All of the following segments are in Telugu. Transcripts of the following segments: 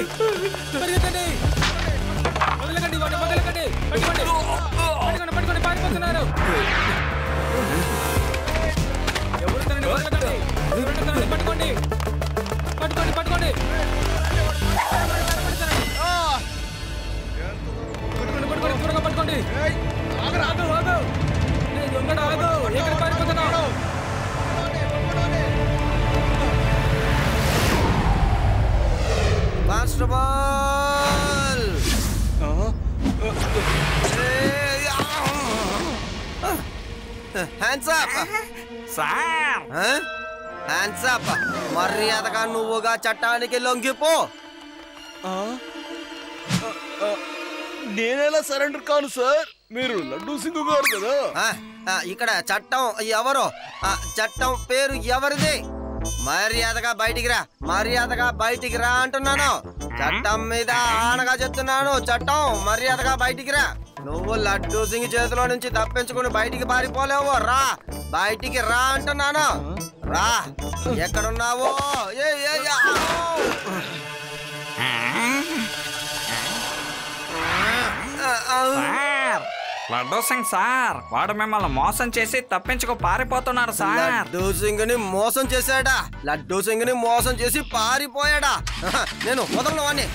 పరిగెత్తండి వదలకండి వాడిని వదలకండి. పట్టుకోండి పట్టుకోండి పట్టుకోండి పారిపోతున్నారు. ఎవరు తనని వదలకండి? ఎవరు తనని పట్టుకోండి? పట్టుకోండి పట్టుకోండి. పట్టుకోండి పట్టుకోండి త్వరగా పట్టుకోండి. రాదు రాదు సార్ హ్యాండ్స్ అప్ మర్యాదగా నువ్వుగా చట్టానికి లొంగిపో. నేనెలా సరెండర్ కాను సార్? మీరు లడ్డూ సింగ్ గారు కదా. ఇక్కడ చట్టం ఎవరు ఆ, చట్టం పేరు ఎవరిది? మర్యాదగా బయటికి రా మర్యాదగా బయటికి రా అంటున్నాను. చట్టం మీద ఆనగా చెప్తున్నాను చట్టం మర్యాదగా బయటికి రా. నువ్వు లడ్డూ సింగ్ చేతిలో నుంచి తప్పించుకుని బయటికి పారిపోలేవు. రా. బయటికి రా అంటున్నాను రా. ఎక్కడున్నావు? లడ్డూ సింగ్ సార్ వాడు మిమ్మల్ని మోసం చేసి తప్పించుకు పారిపోతున్నారు సార్. లడ్డూ సింగ్ని మోసం చేశాడా? లడ్డూ సింగ్ని మోసం చేసి పారిపోయాడా? నేను వదలను వాణ్ణి.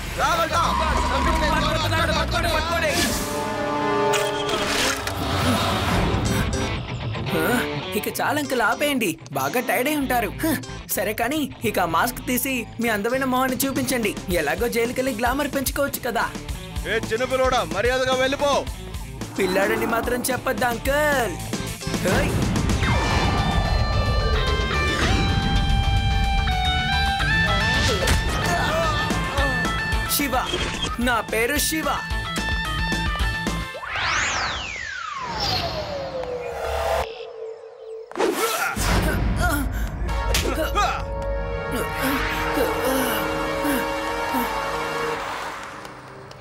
ఇక చాలా అంకుల్ ఆపేయండి. బాగా టైర్డ్ అయి ఉంటారు. సరే కానీ ఇక ఆ మాస్క్ తీసి మీ అందమైన మొహాన్ని చూపించండి. ఎలాగో జైలుకెళ్ళి గ్లామర్ పెంచుకోవచ్చు కదా. ఏ చిన్నపిల్లోడా మర్యాదగా వెళ్ళిపో. పిల్లాడని మాత్రం చెప్పొద్దా అంకుల్. శివ నా పేరు శివ.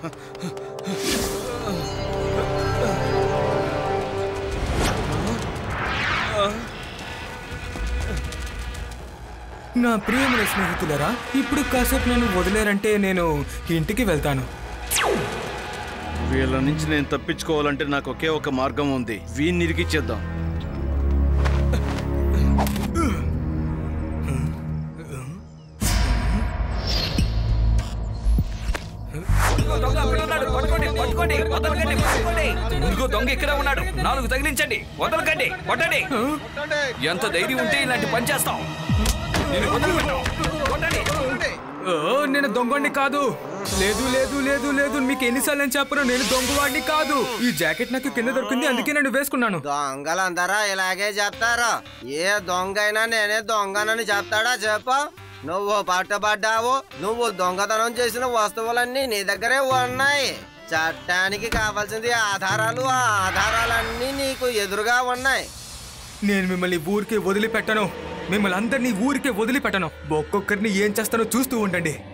నా ప్రియమైన స్నేహితులరా ఇప్పుడు కాసేపు నేను వదిలేరంటే నేను ఇంటికి వెళ్తాను. వీళ్ళ నుంచి నేను తప్పించుకోవాలంటే నాకు ఒకే ఒక మార్గం ఉంది. వీన్ని ఇరికిచ్చేద్దాం. ఇదిగో దొంగ ఇక్కడ ఉన్నాడు. నాలుగు తగిలించండి. వదలకండి. కొట్టండి. ఎంత ధైర్యం ఉంటే ఇలాంటి పని చేస్తాం. నేను దొంగవాడిని కాదు. లేదు లేదు లేదు లేదు. మీకు ఎన్నిసార్లు నేను చెప్పను. నేను దొంగవాడిని కాదు. ఈ జాకెట్ నాకు కింద దొరికింది. అందుకే నేను వేసుకున్నాను. దొంగలందరూ ఇలాగే చెప్తారు ఏ దొంగ అయినా నేనే దొంగనని చెప్తాడా చెప్పు. నువ్వు పట్టబడ్డావు. నువ్వు దొంగతనం చేసిన వస్తువులన్నీ నీ దగ్గరే ఉన్నాయి. చట్టానికి కావాల్సింది ఆధారాలు ఆ ఆధారాలన్నీ నీకు ఎదురుగా ఉన్నాయి. నేను మిమ్మల్ని ఊరికే వదిలిపెట్టను. మిమ్మల్ని అందరినీ ఊరికే వదిలిపెట్టను. ఒక్కొక్కరిని ఏం చేస్తానో చూస్తూ ఉండండి.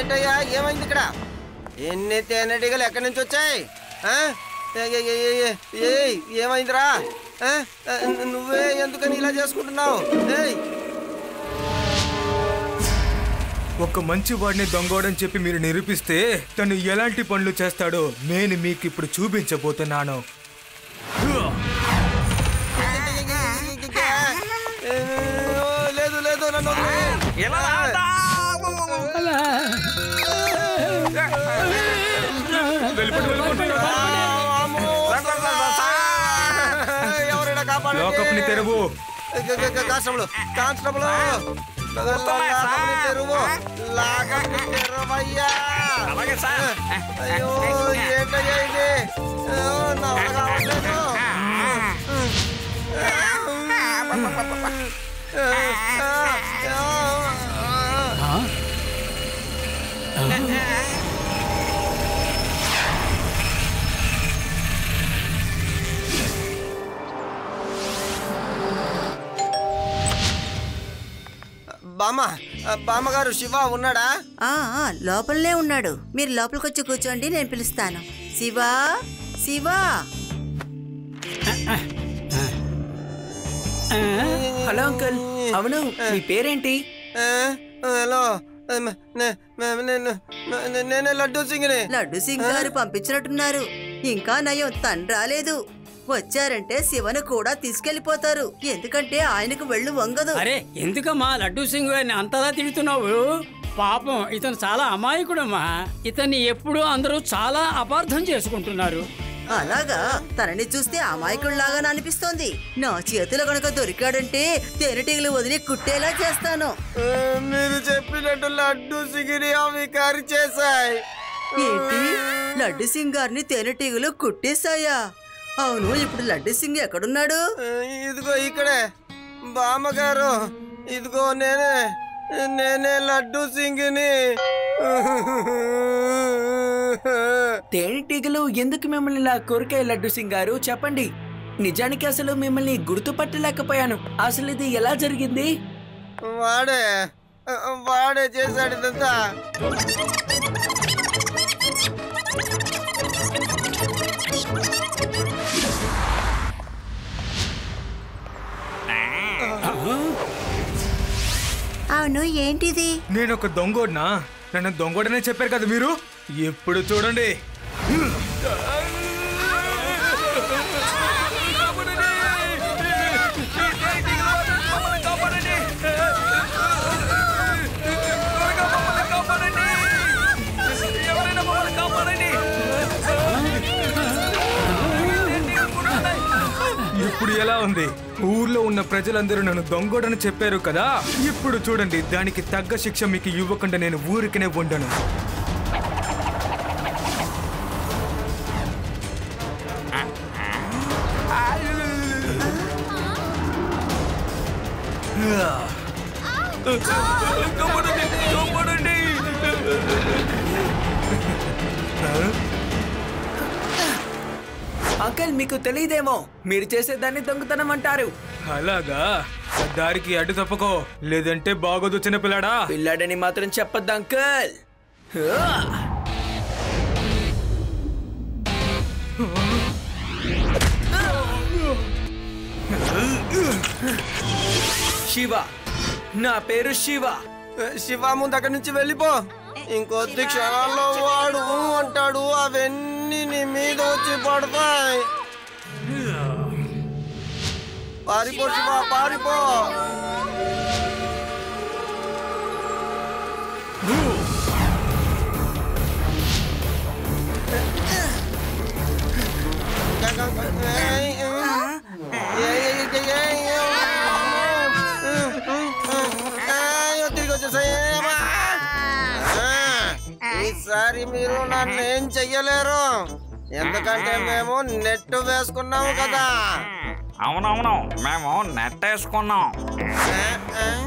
ఏంటయ్యా ఏమైంది ఇక్కడ ఎన్ని తేనెటీగలు ఎక్కడి నుంచి వచ్చాయి? ఏయ్, ఏమైందిరా నువ్వే ఎందుకని ఇలా చేసుకుంటున్నావు ఏయ్ ఒక మంచి వాడిని దొంగోడని చెప్పి మీరు నిరూపిస్తే తను ఎలాంటి పనులు చేస్తాడో నేను మీకు ఇప్పుడు చూపించబోతున్నాను నన్ను వదిలేయ్. ఇలా రావద్దా? ఎవరైనా కాపాడండి. లోకప్ని తెరువు గ- గ- గ- కానిస్టేబుల్ కానిస్టేబుల్ లాకప్ని తెరువు లాకప్ని తెరువయ్యా అలాగే సార్ అయ్యో ఏంటయ్యా ఇది అయ్యో, నా వల్ల కావట్లేదు. బామ్మ బామ్మగారు శివ ఉన్నాడా? లోపలనే ఉన్నాడు. మీరు లోపలికొచ్చి కూర్చోండి నేను పిలుస్తాను. శివా శివా. హలో అంకుల్ అవును మీ పేరేంటి? హలో నే- నే- నే- నేను లడ్డూ సింగిని. లడ్డు సింగ్ గారు పంపించినట్టున్నారు. ఇంకా నయం తను రాలేదు. వచ్చారంటే శివను కూడా తీసుకెళ్ళిపోతారు ఎందుకంటే ఆయనకు వెళ్ళు వంగదు. అరే ఎందుకమ్మా? లడ్డూ సింగ్ గారిని అంతలా తిడుతున్నావు? పాపం ఇతను చాలా అమాయకుడమ్మా. ఇతన్ని ఎప్పుడూ అందరూ చాలా అపార్థం చేసుకుంటున్నారు. అలాగా? తనని చూస్తే అమాయకుడిలాగా అనిపిస్తోంది. నా చేతిలో గనక దొరికాడంటే తేనెటీగలు వదిలి కుట్టేలా చేస్తాను. మీరు చెప్పినట్టు లడ్డూ సింగిని అవి కరి చేశాయి. ఏంటి? లడ్డు సింగ్ గారిని తేనెటీగలు కుట్టేశాయా? అవును ఇప్పుడు లడ్డు సింగ్ ఎక్కడున్నాడు? ఇదిగో ఇక్కడే. బామ్మగారు ఇదిగో నేనే నేనే లడ్డూ సింగిని. తేనెటీగలు ఎందుకు మిమ్మల్ని ఇలా కోరికాయ లడ్డు సింగ్ గారు? చెప్పండి. నిజానికి అసలు మిమ్మల్ని గుర్తుపట్టలేకపోయాను. అసలు ఇది ఎలా జరిగింది? వాడే వాడే చేశాడు ఇదంతా. అవును ఏంటిది? నేను ఒక దొంగోడినా? నన్ను దొంగోడనే చెప్పారు కదా మీరు? ఎప్పుడు చూడండి. ఇప్పుడు ఎలా ఉంది ఊర్లో ఉన్న ప్రజలందరూ నన్ను దొంగోడని చెప్పారు కదా ఇప్పుడు చూడండి దానికి తగ్గ శిక్ష మీకు ఇవ్వకుండా నేను ఊరికనే ఉండను అంకుల్ మీకు తెలియదేమో మీరు చేసేదాన్ని దొంగతనం అంటారు. అలాగా? దారికి అడ్డు తప్పుకో. లేదంటే బాగోదు చిన్నపిల్లాడా? పిల్లాడని మాత్రం చెప్పొద్దు అంకుల్. శివ నా పేరు శివ. శివ ముందు అక్కడి నుంచి వెళ్ళిపో. ఇంకొద్ది క్షణాల్లో వాడు అంటాడు అవన్నీ నీ మీద వచ్చి పడతాయి పారిపో శివ పారిపో Yeah. మీరు నన్ను ఏం చెయ్యలేరు. ఎందుకంటే మేము నెట్ వేసుకున్నాము కదా. అవునవును మేము నెట్ వేసుకున్నాం. ఆ, ఆ.